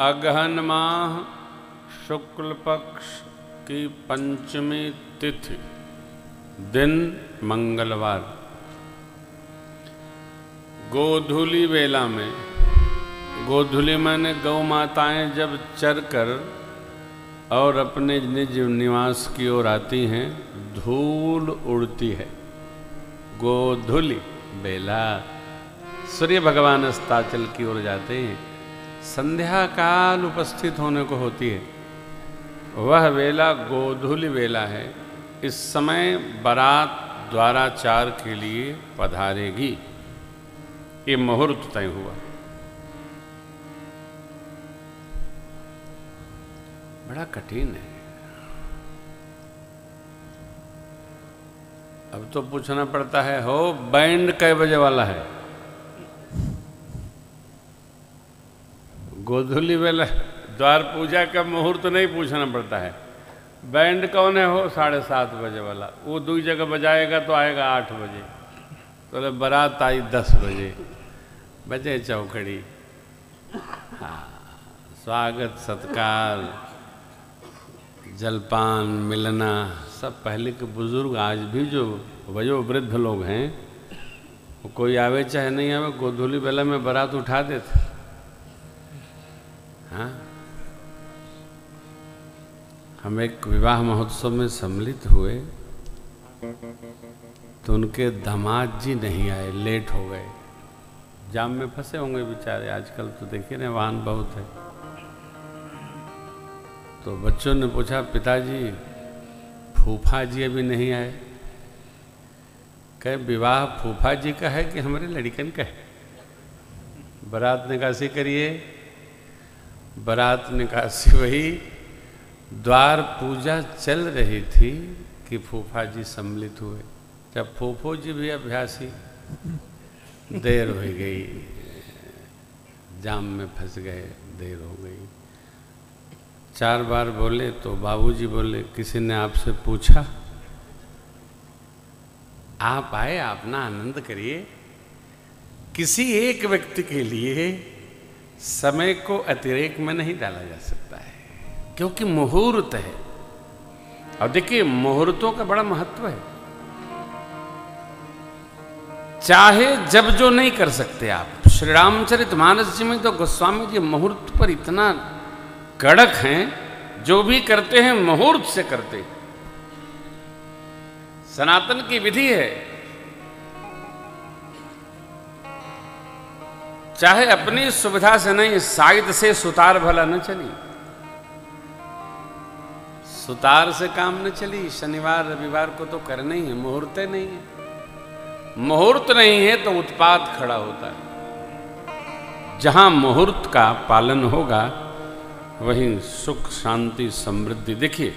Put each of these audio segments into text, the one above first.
अगहन माह शुक्ल पक्ष की पंचमी तिथि, दिन मंगलवार। गोधुली वेला में, गोधुली मैंने गौ माताएँ जब चर कर और अपने निज निवास की ओर आती हैं, धूल उड़ती है। गोधुली बेला सूर्य भगवान अस्ताचल की ओर जाते हैं। संध्या काल उपस्थित होने को होती है। वह वेला गोधुली वेला है। इस समय बारात द्वाराचार के लिए पधारेगी। ये मुहूर्त तय हुआ। बड़ा कठिन है। अब तो पूछना पड़ता है, हो, बैंड कै बजे वाला है? गोधुली वेला द्वार पूजा का मुहूर्त नहीं पूछना पड़ता है। बैंड कौन है हो साढ़े सात बजे वाला। वो दो जगह बजाएगा तो आएगा आठ बजे। तो बारात आई दस बजे। बजे चौकड़ी। हाँ स्वागत, सत्कार, जलपान, मिलना, सब पहले के बुज़ुर्ग आज भी जो वयो वृद्ध लोग हैं, वो कोई आवे चाहे नहीं आवे, गोधुली बेला में बारात उठा देते। हाँ। हम एक विवाह महोत्सव में सम्मिलित हुए तो उनके दामाद जी नहीं आए, लेट हो गए। जाम में फंसे होंगे बेचारे, आजकल तो देखिए ना, वाहन बहुत है। तो बच्चों ने पूछा, पिताजी, फूफा जी अभी नहीं आए? कहे, विवाह फूफा जी का है कि हमारे लड़कन का है? बारात निकासी करिए। बारात निकासी वही द्वार पूजा चल रही थी कि फूफा जी सम्मिलित हुए। जब फूफो जी भी अभ्यासी, देर हो गई, जाम में फंस गए, देर हो गई। चार बार बोले तो बाबूजी बोले, किसी ने आपसे पूछा, आप आए अपना आनंद करिए। किसी एक व्यक्ति के लिए समय को अतिरेक में नहीं डाला जा सकता है, क्योंकि मुहूर्त है। और देखिए, मुहूर्तों का बड़ा महत्व है। चाहे जब जो नहीं कर सकते आप, श्री रामचरित मानस जी में तो गोस्वामी जी मुहूर्त पर इतना कड़क हैं, जो भी करते हैं, मुहूर्त से करते सनातन की विधि है चाहे अपनी सुविधा से नहीं साइड से सुतार भला न चली। सुतार से काम न चली, शनिवार, रविवार को तो करना ही है, मुहूर्त नहीं है। मुहूर्त नहीं है तो उत्पाद खड़ा होता है। जहाँ मुहूर्त का पालन होगा, वहीं सुख, शांति, समृद्धि। देखिए,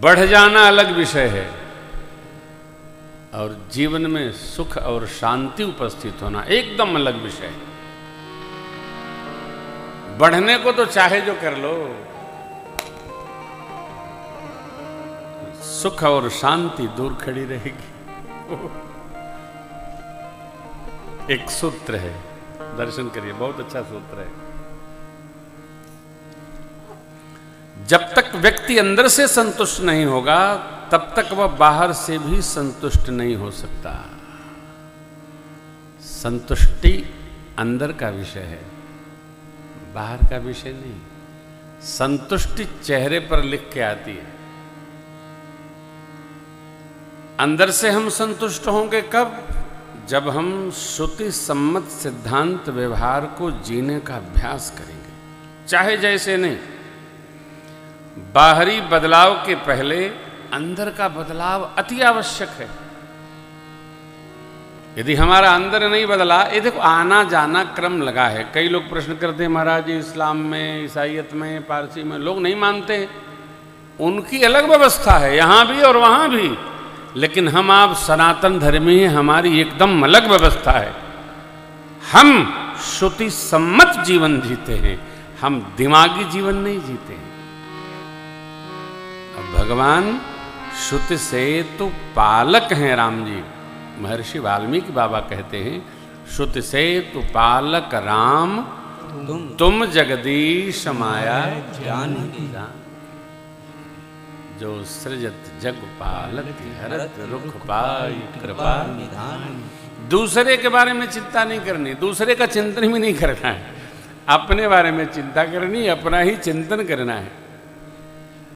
बढ़ जाना अलग विषय है। और जीवन में सुख और शांति उपस्थित होना एकदम अलग विषय है। बढ़ने को तो चाहे जो कर लो। सुख और शांति दूर खड़ी रहेगी। एक सूत्र है, दर्शन करिए, बहुत अच्छा सूत्र है। जब तक व्यक्ति अंदर से संतुष्ट नहीं होगा तब तक वह बाहर से भी संतुष्ट नहीं हो सकता। संतुष्टि अंदर का विषय है, बाहर का विषय नहीं। संतुष्टि चेहरे पर लिख के आती है। अंदर से हम संतुष्ट होंगे कब? जब हम श्रुति सम्मत सिद्धांत व्यवहार को जीने का अभ्यास करेंगे। चाहे जैसे नहीं, बाहरी बदलाव के पहले अंदर का बदलाव अति आवश्यक है। यदि हमारा अंदर नहीं बदला, ये देखो आना जाना क्रम लगा है। कई लोग प्रश्न करते हैं, महाराज, इस्लाम में ईसाइत में, पारसी में लोग नहीं मानते उनकी अलग व्यवस्था है, यहाँ भी और वहाँ भी। लेकिन हम आप सनातन धर्मी हैं, हमारी एकदम अलग व्यवस्था है। हम श्रुति सम्मत जीवन जीते हैं, हम दिमागी जीवन नहीं जीते हैं। अब भगवान श्रुति से तो पालक हैं राम जी। महर्षि वाल्मीकि बाबा कहते हैं श्रुति से तो पालक राम, तुम तुम जगदीश माया जान जो सृजत जग पालक, हरत रुख पाई कृपा निधान। दूसरे के बारे में चिंता नहीं करनी, दूसरे का चिंतन भी नहीं करना है। अपने बारे में चिंता करनी, अपना ही चिंतन करना है।